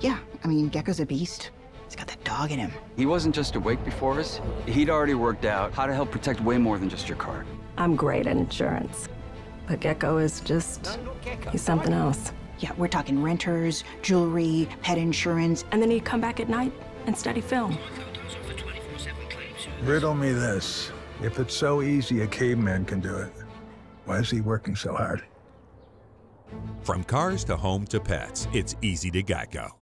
Yeah, I mean, Gecko's a beast. He's got that dog in him. He wasn't just awake before us. He'd already worked out how to help protect way more than just your car. I'm great at insurance. But Gecko is just. He's something else. Yeah, we're talking renters, jewelry, pet insurance. And then he'd come back at night and study film. Riddle me this. If it's so easy a caveman can do it, why is he working so hard? From cars to home to pets, it's easy to Geico.